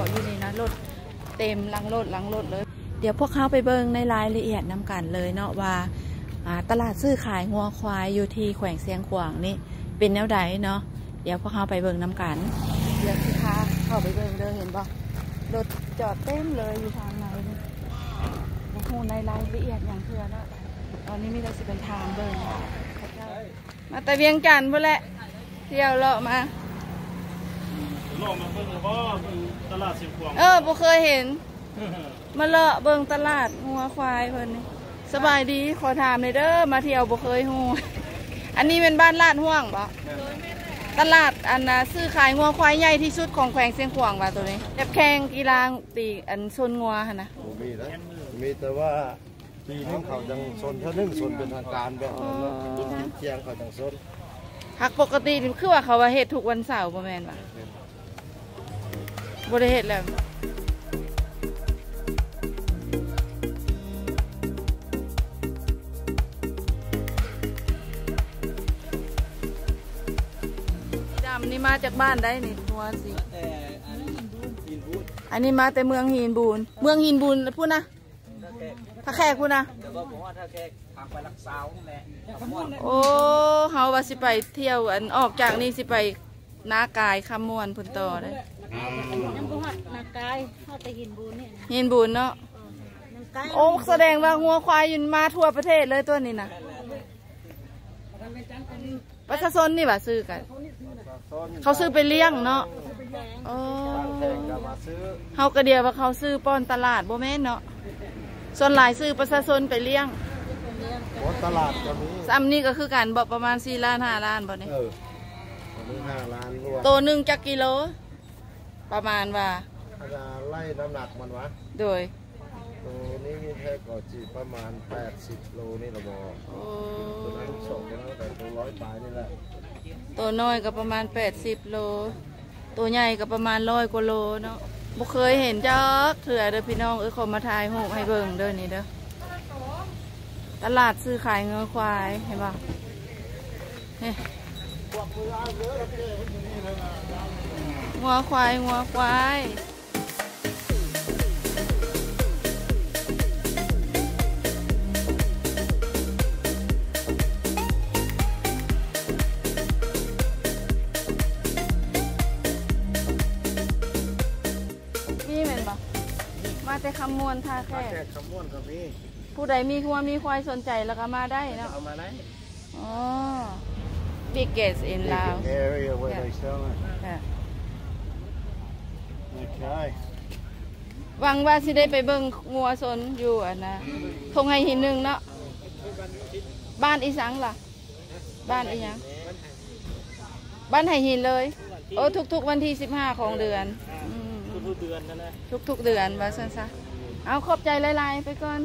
บอกอยู่นี่นะรถเต็มหลังรถหลังรถเลย เดี๋ยวพวกเขาไปเบิ่งในรายละเอียดนำกันเลยเนาะว่าอ่าตลาดซื้อขายงัวควายอยู่ที่แขวงเสียงขวางนี่เป็นแนวใดเนาะเดี๋ยวพวกเขาไปเบิ่งนำกัน เดี๋ยวสิคะเข้าไปเบิ่งเด้อเห็นบ่รถจอดเต็มเลยอยู่ทางไหนนี่โอ้โหในรายละเอียดอย่างเทื่อเนาะตอนนี้มีแต่สิเป็นทางเบิ่งเขาเจ้ามาแต่เวียงจันทร์พุ่นแหละเที่ยวเลาะมาลองมาเพิ่งก็เพิ่ง ตลาดสิบขวงเออบ่เคยเห็น มาเลาะเบิ่งตลาดงัวควายเพิ่นนี่สบายดีขอถามเลยเด้อมาเที่ยวบ่เคยฮู้อันนี้เป็นบ้านลาดห่วงบ่ตลาดอันน่ะซื้อขายงัวควายใหญ่ที่สุดของแขวงเสียงขวางบ่ตัวนี้แบบแข่งกีฬาตีอันชนงัวหั่นนะบ่มีนะมีแต่ว่าปีนึงเขาจังสนเท่านึงสนเป็นทางการแบบนั้นเนาะบุญกินเที่ยงเขาจังสนหักปกตินี่คือว่าเขาว่าเฮ็ดทุกวันเสาร์บ่แม่นบ่ บ่ได้เฮ็ดแล้วดำนี่มาจากบ้านได้นี่ทัวสิแต่อันนี้กินบูดอันนี้มาแต่เมืองหินบูน เมืองหินบูนพูดนะถ้าแขกถ้าแขกพูดนะแต่ว่าผมว่าถ้าแขกทางไปรักษานี่แหละขมวนโอ้เฮาว่าสิไปเที่ยวอันออกจากนี่สิไปนากายคำมวนพุ่นต่อเล ยยังบ่ฮัดนากายเฮาแต่หินบูนเนี่ยนะหินบูนเนาะ นากายโอ้แสดงว่างัวควายอยืนมาทั่วประเทศเลยตัวนี้นะประชาชนนี่ว่าซื้อกันสนเขาซื้อไปเลี้ยงเนาะโอ้แขกก็มาซื้อเฮาก็เดียวว่าเขาซื้อป้อนตลาดบ่แม่นเนาะ ส่วนหลายซื้อประชาชนไปเลี้ยงหัวตลาดก็มีซ้ำนี่ก็คือกันบอกประมาณ4ล้าน5ล้านบ่เนี่ยเอออันนี้ห้าล้านรวมตัวหนึ่งจักกิโล ประมาณว่าถ้าจะไล่น้ำหนักมันวะ โดยตัวนี้มีแค่ก่อจีประมาณ 80 โลนี่ละบอโอ้ตัวนั้นลูกโศกนะแต่ตัวร้อยปลายนี่แหละ ตัวน้อยก็ประมาณ 80 โล ตัวใหญ่ก็ประมาณร้อยกว่าโลเนาะบ่เคยเห็นจักเถื่อเด้อพี่น้องเอ้ยเขอมาถ่ายรูปให้เบิ่งเด้อนี่เด้อ ตลาดซื้อขายเงือควายเห็นป่ะนี่ งัวควายงัวควายมีเหม็นปะมาแต่คำมวนท่าแค่แขกขมวนก็มีผู้ใดมีงัวมีควายสนใจแล้วก็มาได้เนาะเอามาไหนอ๋อ biggest in Lao area where they sell it ค่ะ okay หวังว่าสิได้ไปเบิ่งงัวสนอยู่อะนะทงให้หินหนึ่งเนาะบ้านอีสังล่ะ บ้านอีหยังบ้านไห้หินเลย โอ้ทุกๆวันที่สิบห้าของเดือนอืมทุกๆเดือนนั่นแหละทุกๆเดือนว่าซั่นซะเอาขอบใจหลายๆไปก่อน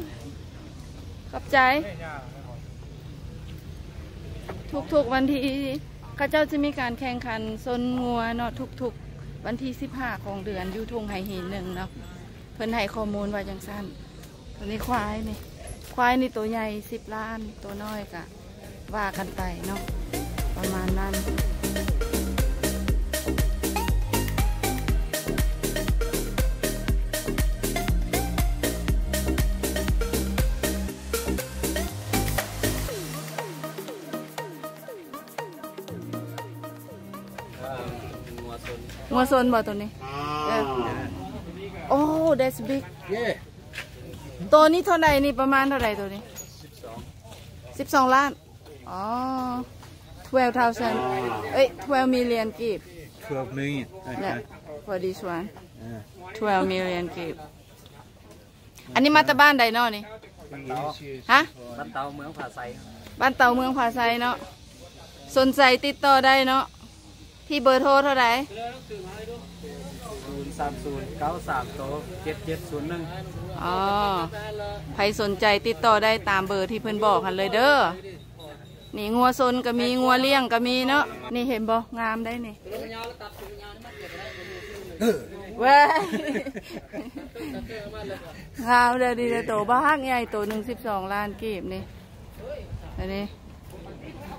ขอบใจ ทุกๆวันที่เข้าเจ้าจะมีการแข่งขันซนงัวเนาะทุกๆ วันที่สิบห้าของเดือนอยู่ทุ่งไห่หินหนึ่งเนาะเพิ่นให้ข้อมูลว่าจังสั้นตัวนี้ควายนี่ ควายนี่ตัวใหญ่สิบล้านตัวน้อยกะว่ากันไปเนาะประมาณนั้น งัวสนงัวซนบ่ตัวนี้เออโอ้ that's big เย่ตัวนี้เท่าไหร่นี่ประมาณเท่าไหร่ตัวนี้สิบสองล้าน อ๋อ twelve thousand เอ้ย twelve million กีบ12 million Yeah, for this one 12 million กีบ อันนี้มาจากบ้านใดเนาะนี่ ฮะ บ้านเตาเมืองผาไซบ้านเต่าเมืองผาไซเนาะ สนใจติดต่อได้เนาะ ที่เบอร์โทรเท่าไหร่030 93โต7701อ๋อใครสนใจติดต่อได้ตามเบอร์ที่เพิ่นบอกกันเลยเด้อ นี่งัวซนก็มีงัวเลี้ยงก็มีเนาะ นี่เห็นบ่งามได้นี่เว้ยงามเลยดีเลยโตบ้ากใหญ่โตหนึ่งสิบสองล้านกีบนี่อันนี้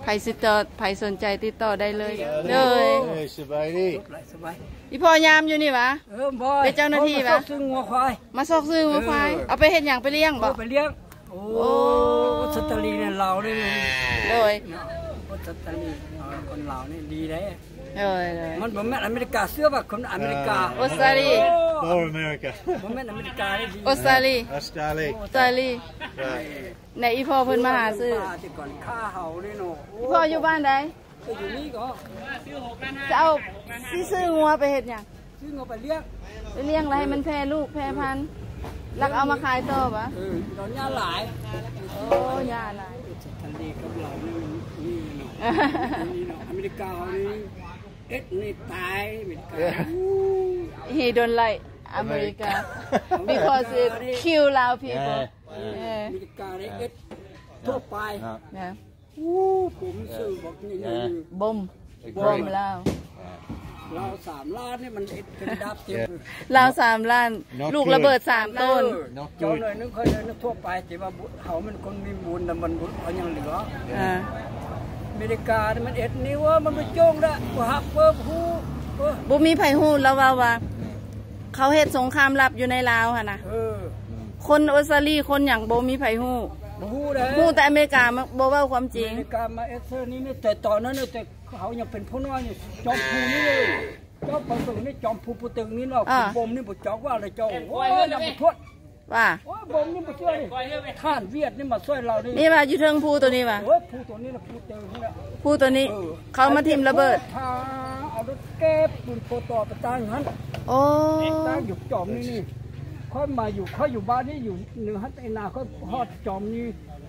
ใครสิเตอร์ใครสนใจติดต่อได้เลยเลยเอยสบายดีไหลสบายอีพ่อยามอยู่นี่วะเออบ่อยเป็นเจ้าหน้าที่ปะขมซื้องัวควายมาซอกซื้อมาควายเออเอาไปเห็นอย่างไปเลี้ยงบ่เอาไปเลี้ยงโอ้โอ้สตรีเนี่ยเราเนี่ยโดยเนาะโอ้สตรีเอาคนเราเนี่ยดีเลย โดยโดยมันบ่แม่นอเมริกาเสื้อว่าคนอเมริกาออสเตรเลียโอ้ More America บ่แม่นอเมริกาเลยดีออสเตรเลีย Australia ออสเตรเลีย right ในอีพ่อเพิ่นมาหาซื้อมาที่ก่อนค่าเห่าเลยเนาะโอีพ่ออยู่บ้านใดก็อยู่นี่ก็จะเอาสิซื้องัวไปเฮ็ดหยังซื้องัวไปเลี้ยงไปเลี้ยงอะไรให้มันแพร่ลูกแพร่พันธุ์แล้วก็เอามาขายต่อปะเออดอนยาหลายโอ้ยาหลายสตรีกับเรานี่มันนี่เนาะนี่เนาะอเมริกานี่เอ็ดนี่ ตายอเมริกา He don't like America because it kill our people เอออเมริกาเนี่ยเอ็ดทั่วไปนะอู้ผมซื้อบอกนี่นี่บ่มบ่มลาวเราสามล้านนี่มันเอ็ดเป็นดับเต็มลาวสามล้าน ลูกระเบิดสามต้นจอหน่อยนึงค่อยเลยนึกทั่วไปแต่ว่าบุเขามันคนมีบุญแต่มันบุญเขายังเหลืออ่าอ เมริกานี่มันเอ็ดนี่ว่ามันไปโจ้งได้กูหักเพิ่มหูเออบ่มีไผฮู้แล้วว่าว่า เขาเฮ็ดสงครามลับอยู่ในลาวหั่นน่ะเออคนออสเตรเลียคนหยังบ่มีไผฮู้บ่หูได้ฮู้แต่อเมริกามันบ่เว้าความจริงอเมริกามาเอ็ดเซอร์นี่นี่แต่ตอนนั้นเนี่ยแต่เขายังเป็นผู้น้อยอยู่จอมภูนี่เลยจอมปูตึงนี่จอมภูปูตึงนี่เนาะอ่าผมนี่บ่จอกว่าเลยเจ้าโอ้ยยังบ่ทวด ว่า โอ้ยผมนี่บ่ช่วยนี่ท่านเวียดนี่มาช่วยเรานี่นี่ว่าอยู่เทิงภูตัวนี้ว่าโอ้ยภูตัวนี้น่ะภูเจอนี่แหละ ภูตัวนี้เขามาทิ่มระเบิดทาเอารถเก็บปืนโปรตอไปตั้งหันโอ้ตั้งอยู่จอมนี่นี่ค่อยมาอยู่ค่อยอยู่บ้านนี่อยู่เหนือฮัตไอนาค่อยฮอดจอมนี่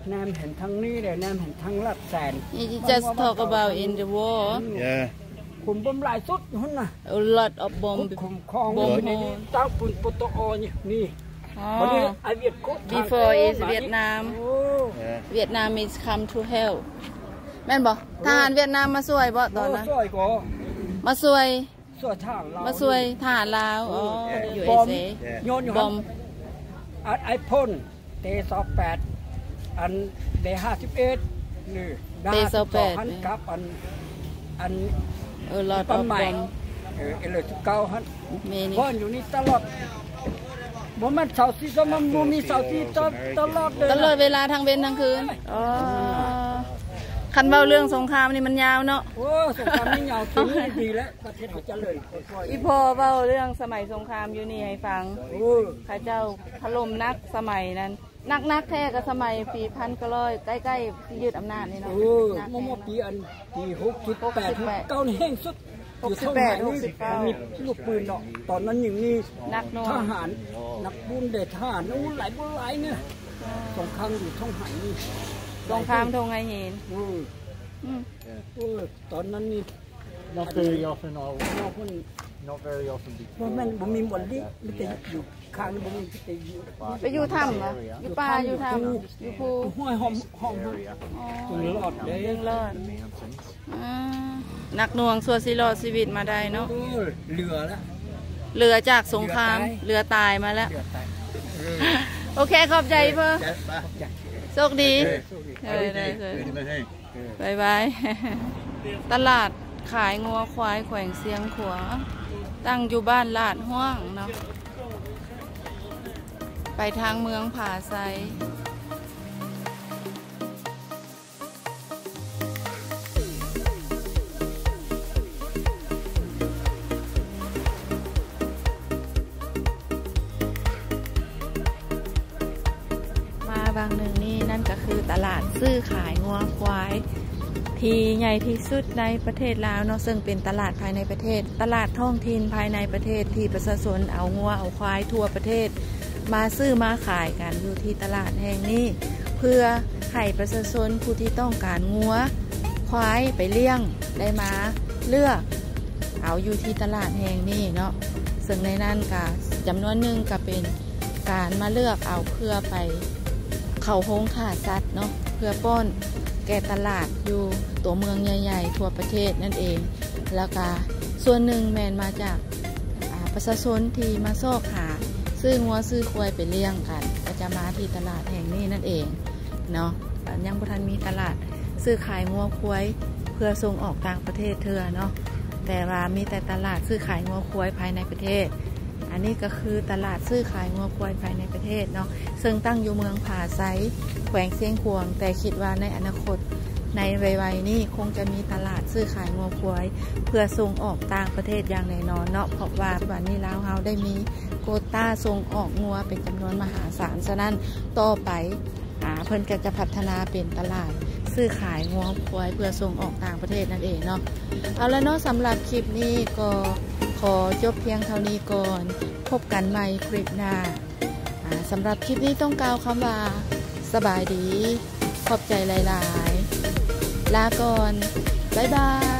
แนมเห็นทางนี้เลยแนมเห็นทางลัดแสน You just talk about in the war yeah ขุมบ่มหลายสุดหุ่นน่ะ a lot of bomb ขุมคลองบ่มนี่นี่ตั้งปืนโปรตอนี่นี่อ๋อวัน นี้ไอเวียดโคตร Before is Vietnam โอ้ yeah เวียดนาม is come to help แม่นบ่ทหารเวียดนามมาช่วยบ่ตอนนั้นสวยก็มาช่วยสวยทางเรามาช่วยทหารลาวอ๋อบอม USA โยนอยู่บอมอันไอพ่นเตสอบแปดอันเดห้าสิบเอ็ดนี่เตสอบแปดหันกับอันอัน a lot ปั้ of นใหม่ bomb เออเอเลสิบเก้าหัน many พ่นอยู่นี่ตลอด บ่แมันเสาร์ที่ก็มันบ่มีเสาร์ที่ตลอดตลอดเลยตลอดเวลาทั้งเว้นทั้งคืนอ๋อคันเว้าเรื่องสงครามนี่มันยาวเนาะโอ้สงครามนี่ยาวถึงนี่ดีแล้วประเทศเขาเจริญค่อยอีพอเว้าเรื่องสมัยสงครามอยู่นี่ให้ฟังๆโอ้ข้าเจ้าถล่มนักสมัยนั้นนักนักแท้กับสมัยปีพันก็ร้อยใกล้ๆที่ยึดอำนาจนี่เนาะโอ้นักมอแท้มอปีอันปีหกสิบแปดหกสิบแปดเก้านี่แห้งสุดหกสิบแปดอยู่หกสิบเก้าเท่าไหร่นี่มีลูกปืนเนาะตอนนั้นอย่างนี้นักหน่วทงหาร นักบุญเด็ดทหารนู้นหลายบุญหลายเนี่ยสงครามอยู่ท่องไหนี่สงครามทงไงเห็นเอออืมเออตอนนั้นนี่ not very often I'll นอกคน not very often be บ่แม่นบ่มีบ่อนดิมีแต่อยู่ข้างนี่บ่มีมีแต่อยู่ไปอยู่ถ้ำเหรออยู่ป่าอยู่ถ้ำอยู่ภูห้วยหอมหอมอ๋อจนรอดเด้เรื่องรอดอ่านักหน่วงสัวสิรอดชีวิตมาได้เนาะเออเหลือแล้ว เรือจากสงคราม เรือตายเรือตายมาแล้วเหลือตายโอเคขอบใจเพื่อจ้ะโชคดีเออได้เลยบายบาย ตลาดขายงัวควายแขวงเสียงขวาตั้งอยู่บ้านลาดห้วงเนาะ ไปทางเมืองผาไซ ซื้อขายงัวควาย ที่ใหญ่ที่สุดในประเทศลาวเนาะซึ่งเป็นตลาดภายในประเทศ ตลาดท้องถิ่นภายในประเทศที่ประชาชนเอางัวเอาควายทั่วประเทศ มาซื้อมาขายกันอยู่ที่ตลาดแห่งนี้ เพื่อให้ประชาชนผู้ที่ต้องการงัวควายไปเลี้ยงได้มาเลือกเอาอยู่ที่ตลาดแห่งนี้เนาะซึ่งในนั้นก็จำนวนหนึ่งก็เป็นการมาเลือกเอาเพื่อไป เขาโฮงขาสัตว์เนาะเพื่อป้อนแก่ตลาดอยู่ตัวเมืองใหญ่ๆ ทั่วประเทศนั่นเอง แล้วก็ส่วนหนึ่งแมนมาจากาประชาชนที่มาซอกหาซื้องัวซื้อควายไปเลี้ยงกัน ก็จะมาที่ตลาดแห่งนี้นั่นเองเนาะยังบุทันมีตลาดซื้อขายงัวควายเพื่อส่งออกต่างประเทศเธอเนาะแต่ว่ามีแต่ตลาดซื้อขายงัวควายภายในประเทศ อันนี้ก็คือตลาดซื้อขายงัวควายภายในประเทศเนาะซึ่งตั้งอยู่เมืองผาไซแขวงเซียงขวง แต่คิดว่าในอนาคตในวัยๆนี้คงจะมีตลาดซื้อขายงัวควายเพื่อส่งออกต่างประเทศอย่างแน่นอนเนาะเพราะว่าปัจจุบันนี้ลาวเฮาได้มีโควต้าส่งออกงัวเป็นจำนวนมหาศาลฉะนั้นต่อไปอาเพิ่นก็จะพัฒนาเป็นตลาดซื้อขายงัวควายเพื่อส่งออกต่างประเทศนั่นเองเนาะเอาละเนาะสำหรับคลิปนี้ก็ ขอจบเพียงเท่านี้ก่อน พบกันใหม่คลิปหน้าสำหรับคลิปนี้ต้องกล่าวคำว่า สบายดี ขอบใจหลาย ๆ ลาก่อน บ๊ายบาย